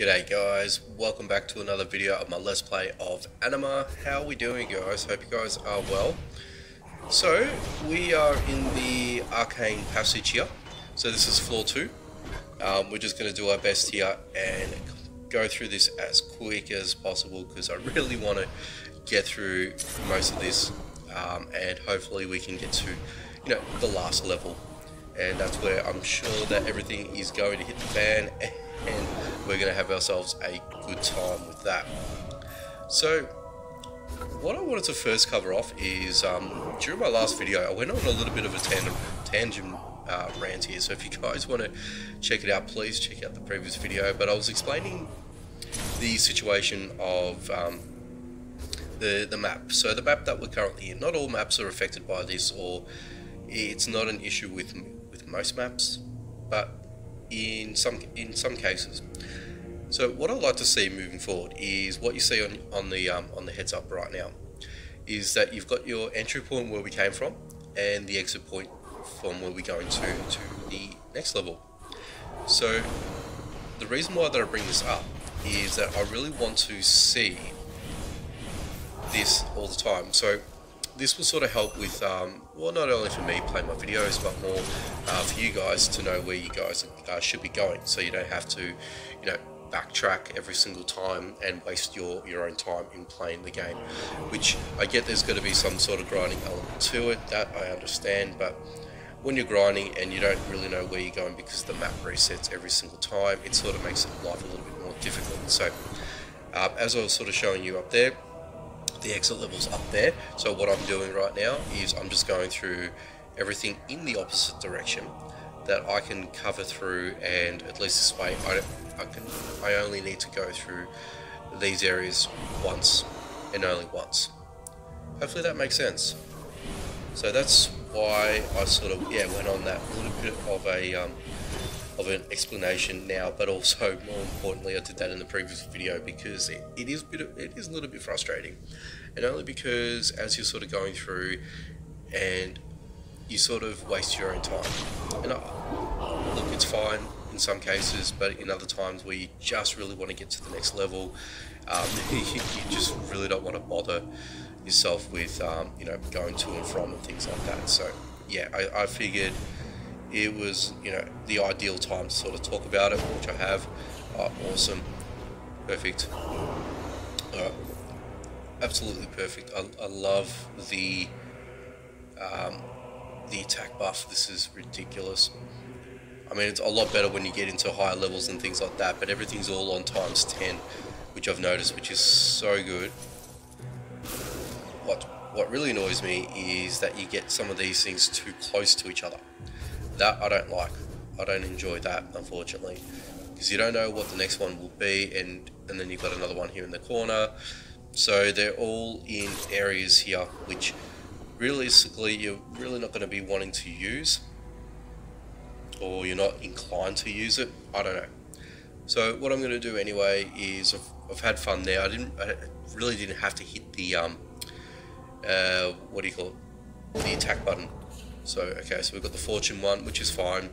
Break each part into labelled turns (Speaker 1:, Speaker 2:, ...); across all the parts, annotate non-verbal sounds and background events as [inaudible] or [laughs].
Speaker 1: G'day guys, welcome back to another video of my Let's Play of Anima. How are we doing guys? Hope you guys are well. So, we are in the Arcane Passage here. So this is floor 2. Um, we're just going to do our best here and go through this as quick as possible because I really want to get through most of this um, and hopefully we can get to, you know, the last level. And that's where I'm sure that everything is going to hit the fan [laughs] and we're going to have ourselves a good time with that. So, what I wanted to first cover off is um, during my last video, I went on a little bit of a tangent, tangent uh, rant here. So, if you guys want to check it out, please check out the previous video. But I was explaining the situation of um, the the map. So, the map that we're currently in. Not all maps are affected by this, or it's not an issue with with most maps, but in some in some cases. So what I'd like to see moving forward is what you see on on the um, on the heads up right now, is that you've got your entry point where we came from, and the exit point from where we're going to to the next level. So the reason why that I bring this up is that I really want to see this all the time. So this will sort of help with, um, well, not only for me playing my videos, but more uh, for you guys to know where you guys uh, should be going, so you don't have to, you know, backtrack every single time and waste your, your own time in playing the game. Which I get there's going to be some sort of grinding element to it, that I understand, but when you're grinding and you don't really know where you're going because the map resets every single time, it sort of makes life a little bit more difficult. So, uh, as I was sort of showing you up there, the exit levels up there. So what I'm doing right now is I'm just going through everything in the opposite direction that I can cover through and at least this way I, I can I only need to go through these areas once and only once. Hopefully that makes sense. So that's why I sort of yeah went on that little bit of a um, of an explanation now, but also [laughs] more importantly, I did that in the previous video because it, it is a bit of, it is a little bit frustrating, and only because as you're sort of going through, and you sort of waste your own time. And I, look, it's fine in some cases, but in other times where you just really want to get to the next level, um, you, [laughs] you, just really don't want to bother yourself with um, you know going to and from and things like that. So yeah, I, I figured it was, you know, the ideal time to sort of talk about it, which I have. Uh, awesome. Perfect. Uh, absolutely perfect. I, I love the um, the attack buff. This is ridiculous. I mean, it's a lot better when you get into higher levels and things like that, but everything's all on times 10, which I've noticed, which is so good. What, what really annoys me is that you get some of these things too close to each other that I don't like. I don't enjoy that, unfortunately, because you don't know what the next one will be, and and then you've got another one here in the corner. So they're all in areas here which realistically you're really not going to be wanting to use, or you're not inclined to use it. I don't know. So what I'm going to do anyway is I've, I've had fun there. I didn't, I really didn't have to hit the um, uh, what do you call it, the attack button so, okay, so we've got the fortune one, which is fine.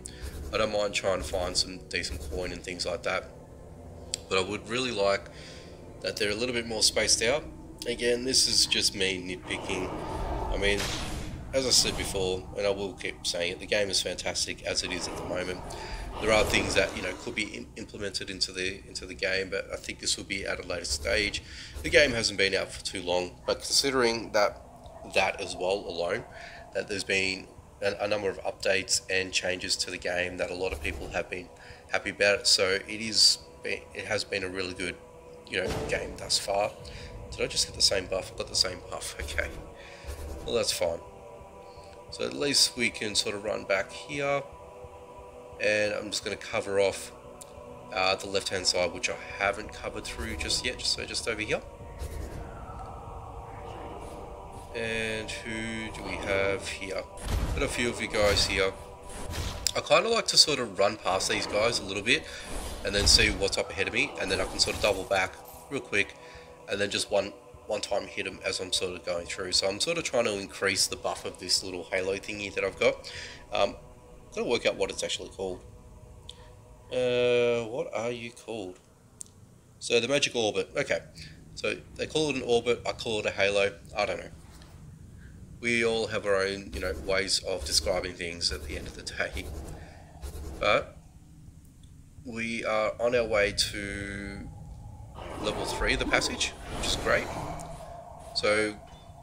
Speaker 1: I don't mind trying to find some decent coin and things like that. But I would really like that they're a little bit more spaced out. Again, this is just me nitpicking. I mean, as I said before, and I will keep saying it, the game is fantastic as it is at the moment. There are things that you know could be implemented into the into the game, but I think this will be at a later stage. The game hasn't been out for too long, but considering that that as well alone, that there's been a, a number of updates and changes to the game that a lot of people have been happy about it. So it is it has been a really good you know game thus far. Did I just get the same buff? I got the same buff. [laughs] Okay. Well, that's fine. So at least we can sort of run back here. And I'm just going to cover off uh, the left-hand side, which I haven't covered through just yet. So just over here. And who do we have here? Got a few of you guys here. I kind of like to sort of run past these guys a little bit and then see what's up ahead of me and then I can sort of double back real quick and then just one one time hit them as I'm sort of going through. So I'm sort of trying to increase the buff of this little halo thingy that I've got. Um, got to work out what it's actually called. Uh, what are you called? So the magic orbit. Okay. So they call it an orbit. I call it a halo. I don't know. We all have our own, you know, ways of describing things at the end of the day. But we are on our way to level three of the passage, which is great. So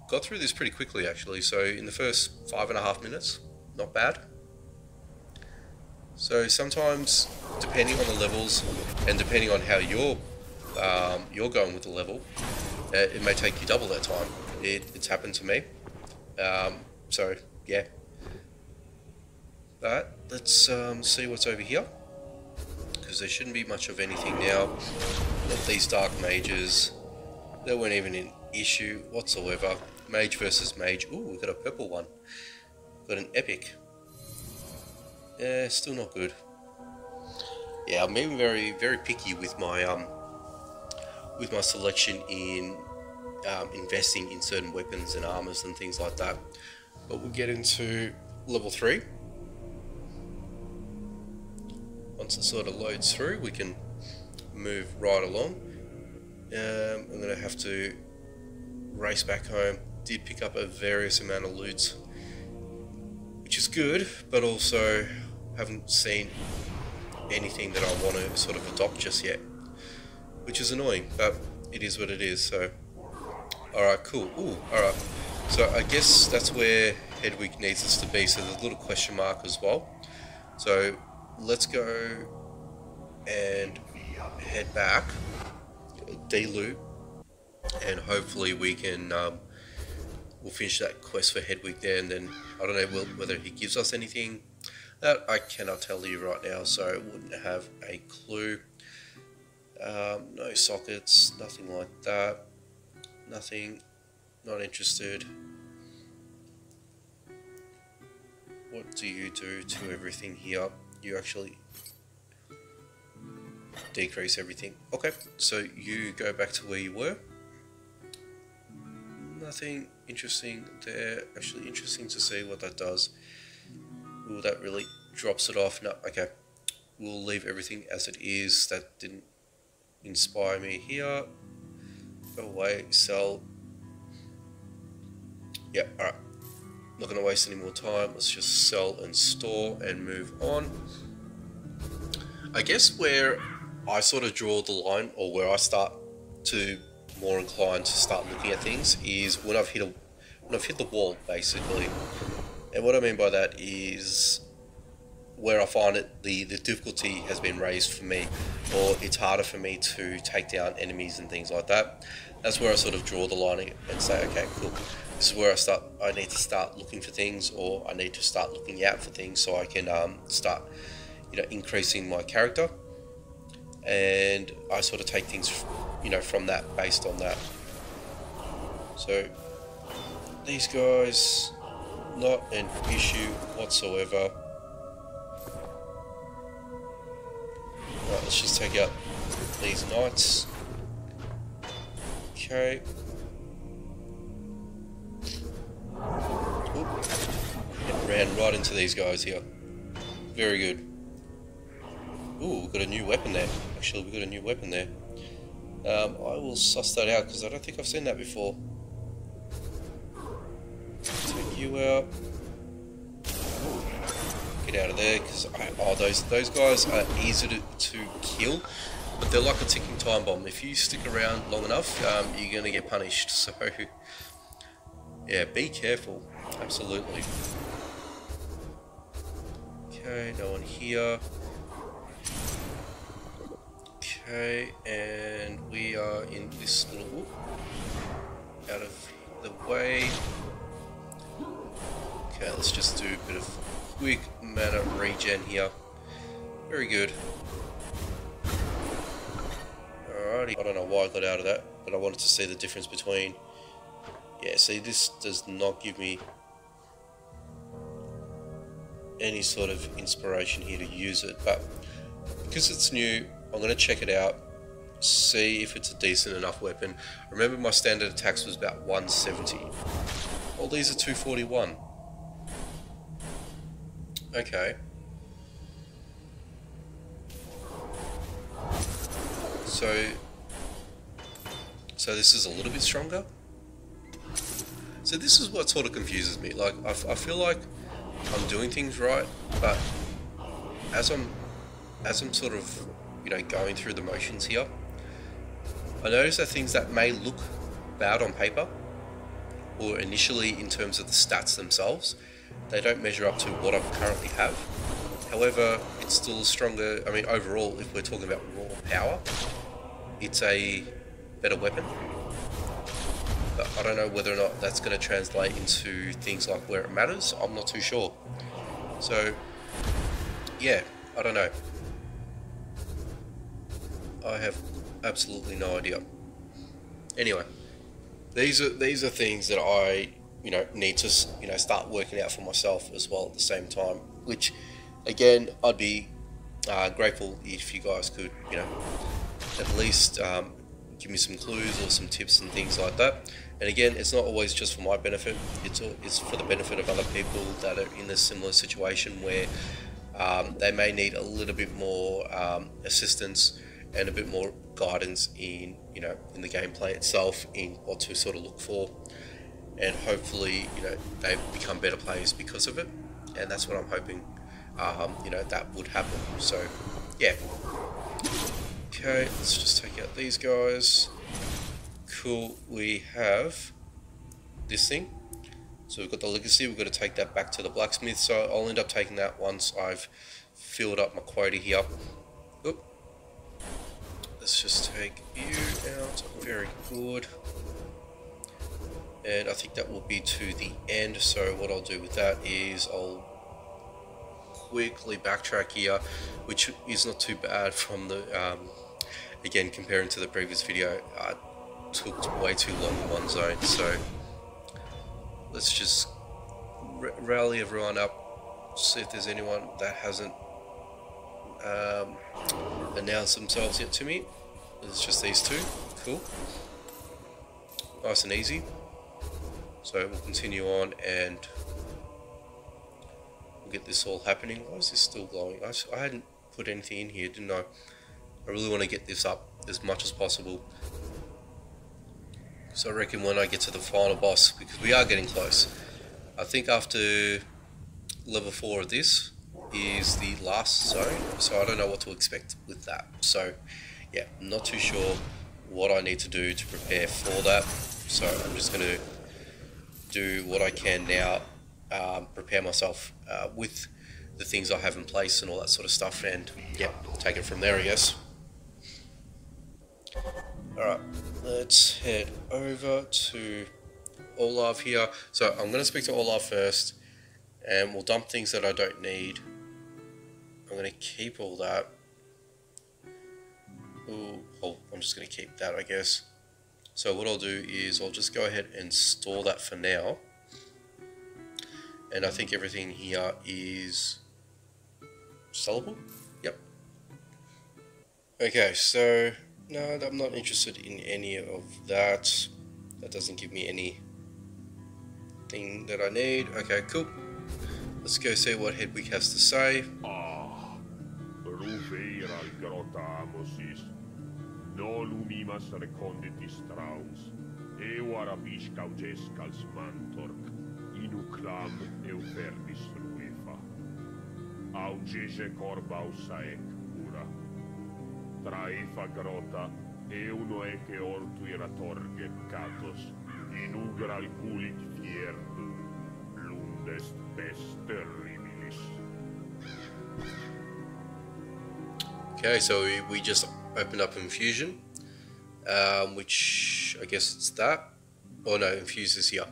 Speaker 1: got through this pretty quickly actually. So in the first five and a half minutes, not bad. So sometimes, depending on the levels and depending on how you're um, you're going with the level, uh, it may take you double that time. It, it's happened to me. Um, so yeah. But let's um, see what's over here because there shouldn't be much of anything now. Not these dark mages. They weren't even an issue whatsoever. Mage versus mage. Ooh, we got a purple one. Got an epic. Yeah, still not good. Yeah, I'm being very, very picky with my um, with my selection in um, investing in certain weapons and armors and things like that. But we'll get into level three. Once it sort of loads through, we can move right along. Um, I'm going to have to race back home. Did pick up a various amount of loot, which is good, but also haven't seen anything that I want to sort of adopt just yet, which is annoying, but it is what it is. So, all right, cool. Ooh, all right. So I guess that's where Hedwig needs us to be. So there's a little question mark as well. So let's go and head back, de-loot, and hopefully we can um, we'll finish that quest for Hedwig there, and then I don't know whether he gives us anything that I cannot tell you right now, so I wouldn't have a clue. Um, no sockets, nothing like that. Nothing, not interested. What do you do to everything here? You actually decrease everything. Okay, so you go back to where you were. Nothing interesting there. Actually interesting to see what that does. Ooh, that really drops it off. No, okay. We'll leave everything as it is. That didn't inspire me here. Go away, sell. Yeah, alright. Not going to waste any more time. Let's just sell and store and move on. I guess where I sort of draw the line, or where I start to more inclined to start looking at things, is when I've hit a when I've hit the wall, basically. And what I mean by that is where I find it the, the difficulty has been raised for me, or it's harder for me to take down enemies and things like that. That's where I sort of draw the line and say, okay, cool. This is where I start. I need to start looking for things, or I need to start looking out for things, so I can um, start, you know, increasing my character. And I sort of take things, you know, from that based on that. So these guys not an issue whatsoever. Right, let's just take out these knights. Okay. Oop. And ran right into these guys here. Very good. Ooh, we've got a new weapon there. Actually, we've got a new weapon there. Um, I will suss that out because I don't think I've seen that before Take you out. Get out of there, because oh, those those guys are easy to, to kill, but they're like a ticking time bomb. If you stick around long enough, um, you're going to get punished. [laughs] So, yeah, be careful. Absolutely. Okay, no one here. Okay, and we are in this little out of the way. Okay, let's just do a bit of quick mana regen here. Very good. Alrighty, I don't know why I got out of that, but I wanted to see the difference between... Yeah, see, this does not give me any sort of inspiration here to use it, but because it's new, I'm going to check it out, see if it's a decent enough weapon. Remember my standard attacks was about 170. Well, these are 241. Okay. So, so this is a little bit stronger. So this is what sort of confuses me. Like, I, I feel like I'm doing things right, but as I'm, as I'm sort of, you know, going through the motions here, I notice that things that may look bad on paper, or initially in terms of the stats themselves, they don't measure up to what I currently have. However, it's still stronger. I mean, overall, if we're talking about raw power, it's a better weapon. But I don't know whether or not that's going to translate into things like where it matters. I'm not too sure. So, yeah, I don't know. I have absolutely no idea. Anyway, these are these are things that I you know need to you know start working out for myself as well at the same time. Which, again, I'd be uh, grateful if you guys could you know at least um, give me some clues or some tips and things like that. And again, it's not always just for my benefit. It's it's for the benefit of other people that are in a similar situation where um, they may need a little bit more um, assistance and a bit more guidance in you know in the gameplay itself in what to sort of look for. And hopefully you know they become better players because of it. And that's what I'm hoping um, you know that would happen. So yeah. Okay let's just take out these guys. Cool. We have this thing. So we've got the legacy. We've got to take that back to the blacksmith. So I'll end up taking that once I've filled up my quota here. Let's just take you out. Very good. And I think that will be to the end. So what I'll do with that is I'll quickly backtrack here, which is not too bad from the, um, again, comparing to the previous video, I took way too long in one zone. So let's just rally everyone up, see if there's anyone that hasn't um, announced themselves yet to me. It's just these two. Cool. Nice and easy. So we'll continue on and we'll get this all happening. Why is this still glowing? I, I hadn't put anything in here, didn't I? I really want to get this up as much as possible. So I reckon when I get to the final boss, because we are getting close, I think after level 4 of this, is the last zone, so I don't know what to expect with that. So, yeah, not too sure what I need to do to prepare for that. So I'm just going to do what I can now, um, prepare myself uh, with the things I have in place and all that sort of stuff, and yeah, take it from there, I guess. Alright, let's head over to Olaf here. So I'm going to speak to Olaf first, and we'll dump things that I don't need I'm going to keep all that. Ooh, oh, I'm just going to keep that, I guess. So what I'll do is I'll just go ahead and store that for now. And I think everything here is sellable. Yep. Okay, so no, I'm not interested in any of that. That doesn't give me any thing that I need. Okay, cool. Let's go see what Hedwig has to say. Oh, Tamosis, non umimas reconditis trauns, eu arabis cauges calsmantorc, inuclam eu perdis ruefa. Augege corbaus saec cura. Traefa grota, eu noece ortuira torge catos, in ugral culit fierdu, lundest pes terribilis. Okay, so we, we just opened up Infusion, um, which I guess it's that. Oh no, Infuse is here.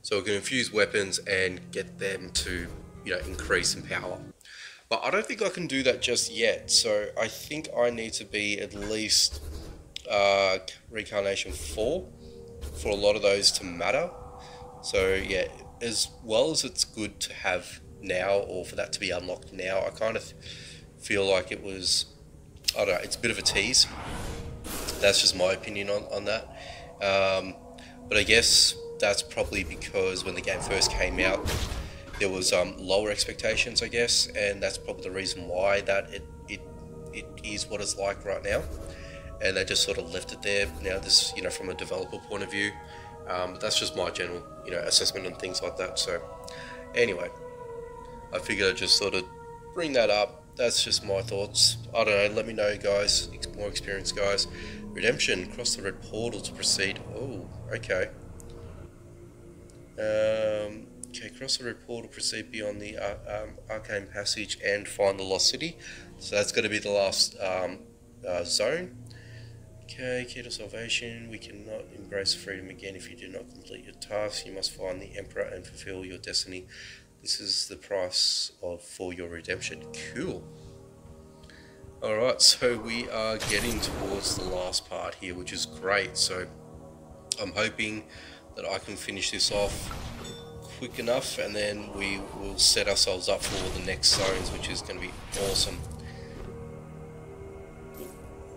Speaker 1: So we can infuse weapons and get them to, you know, increase in power. But I don't think I can do that just yet. So I think I need to be at least uh, Reincarnation 4 for a lot of those to matter. So yeah, as well as it's good to have now or for that to be unlocked now, I kind of feel like it was I don't know, it's a bit of a tease. That's just my opinion on, on that. Um, but I guess that's probably because when the game first came out, there was um, lower expectations, I guess, and that's probably the reason why that it, it, it is what it's like right now. and they just sort of left it there. Now this, you know, from a developer point of view, um, that's just my general, you know, assessment and things like that. So, anyway, I figured I'd just sort of bring that up. That's just my thoughts. I don't know. Let me know, guys. More experienced guys. Redemption. Cross the red portal to proceed. Oh, okay. Um, okay, cross the red portal, proceed beyond the uh, um, arcane passage, and find the lost city. So that's going to be the last um, uh, zone. Okay, key to salvation. We cannot embrace freedom again if you do not complete your task. You must find the Emperor and fulfill your destiny. This is the price of for your redemption. Cool. Alright, so we are getting towards the last part here, which is great. So I'm hoping that I can finish this off quick enough and then we will set ourselves up for the next zones, which is going to be awesome.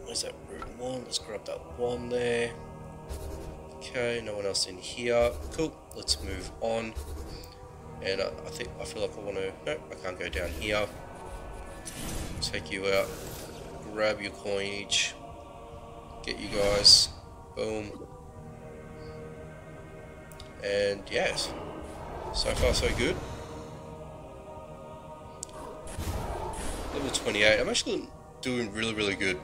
Speaker 1: Where's that root one. Let's grab that one there. Okay, no one else in here. Cool. Let's move on. And I, I think I feel like I want to. Nope, I can't go down here. Take you out. Grab your coinage. Get you guys. Boom. And yes, so far so good. Level 28. I'm actually doing really, really good.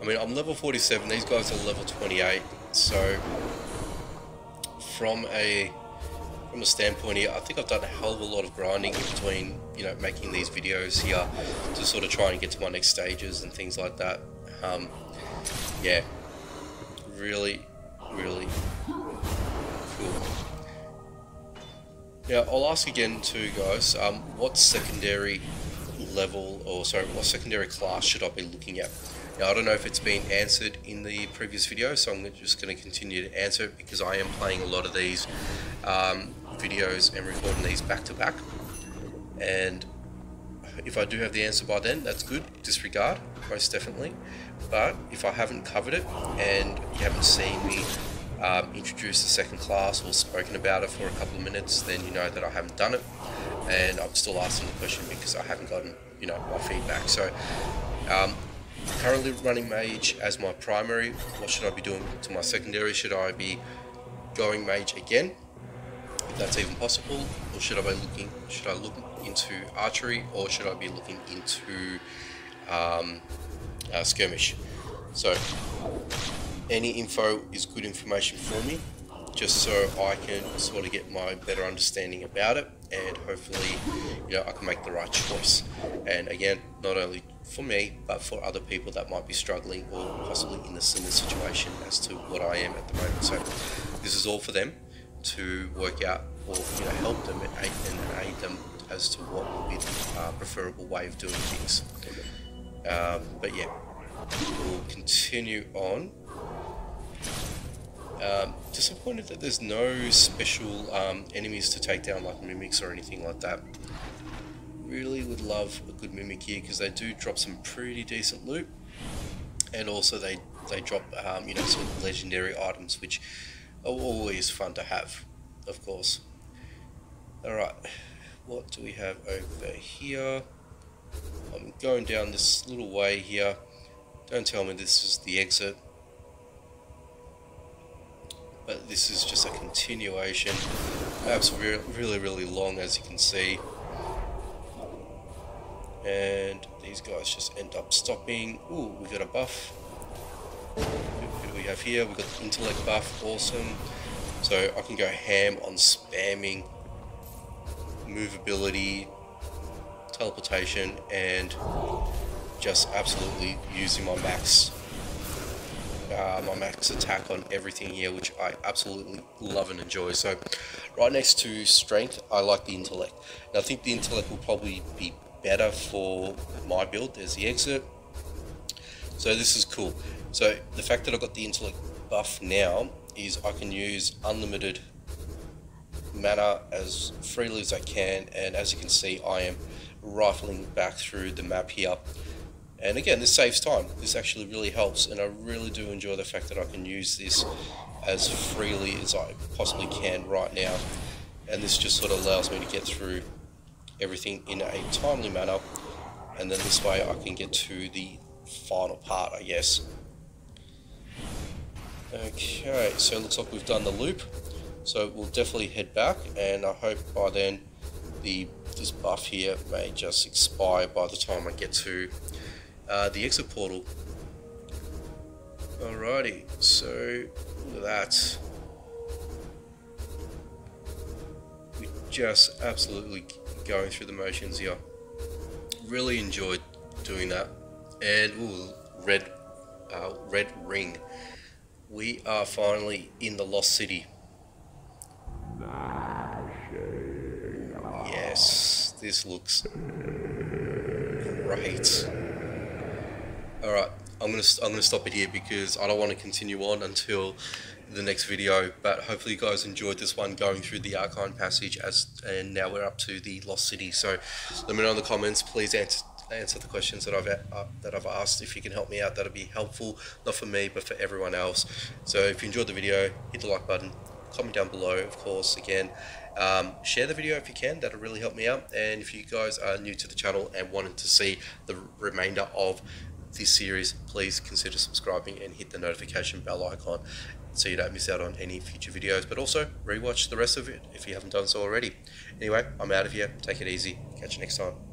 Speaker 1: I mean, I'm level 47, these guys are level 28, so from a from a standpoint here, I think I've done a hell of a lot of grinding in between, you know, making these videos here to sort of try and get to my next stages and things like that. Um, yeah, really, really cool. Now, I'll ask again too, guys, um, what secondary level, or sorry, what secondary class should I be looking at? Now, I don't know if it's been answered in the previous video, so I'm just going to continue to answer it because I am playing a lot of these um, videos and recording these back to back. And if I do have the answer by then, that's good. Disregard, most definitely. But if I haven't covered it and you haven't seen me um, introduce the second class or spoken about it for a couple of minutes, then you know that I haven't done it. And I'm still asking the question because I haven't gotten, you know, my feedback. So um, currently running mage as my primary. What should I be doing to my secondary? Should I be going mage again? If that's even possible, or should I be looking? Should I look into archery, or should I be looking into um, uh, skirmish? So, any info is good information for me, just so I can sort of get my better understanding about it, and hopefully, you know, I can make the right choice. And again, not only for me, but for other people that might be struggling or possibly in a similar situation as to what I am at the moment. So this is all for them to work out or you know help them and aid, and aid them as to what would be the uh, preferable way of doing things. Um, but yeah, we'll continue on. Um, disappointed that there's no special um, enemies to take down like mimics or anything like that. Really would love a good mimic here because they do drop some pretty decent loot. And also they they drop um, you know some legendary items which are always fun to have of course. Alright what do we have over here? I'm going down this little way here. Don't tell me this is the exit but this is just a continuation perhaps really really long as you can see and these guys just end up stopping. Ooh, we got a buff. Do we have here? We got the intellect buff, awesome. So I can go ham on spamming movability, teleportation, and just absolutely using my max uh, my max attack on everything here, which I absolutely love and enjoy. So, right next to strength, I like the intellect. And I think the intellect will probably be better for my build. There's the exit. So this is cool. So the fact that I've got the intellect buff now is I can use unlimited mana as freely as I can and as you can see I am rifling back through the map here and again this saves time. This actually really helps and I really do enjoy the fact that I can use this as freely as I possibly can right now. And this just sort of allows me to get through everything in a timely manner. And then this way I can get to the final part I guess. Okay, so it looks like we've done the loop. So we'll definitely head back, and I hope by then the this buff here may just expire by the time I get to uh, the exit portal. Alrighty, so look at that. We're just absolutely going through the motions here. Really enjoyed doing that. And ooh, red, uh, red ring. We are finally in the lost city. Yes, this looks great. All right, I'm gonna I'm gonna stop it here because I don't want to continue on until the next video. But hopefully you guys enjoyed this one going through the Arcane passage as and now we're up to the Lost City. So let me know in the comments. Please answer answer the questions that I've uh, that I've asked. If you can help me out, that'll be helpful, not for me but for everyone else. So if you enjoyed the video, hit the like button, comment down below, of course. Again, um, share the video if you can. That'll really help me out. And if you guys are new to the channel and wanted to see the remainder of this series, please consider subscribing and hit the notification bell icon so you don't miss out on any future videos. But also rewatch the rest of it if you haven't done so already. Anyway, I'm out of here. Take it easy. Catch you next time.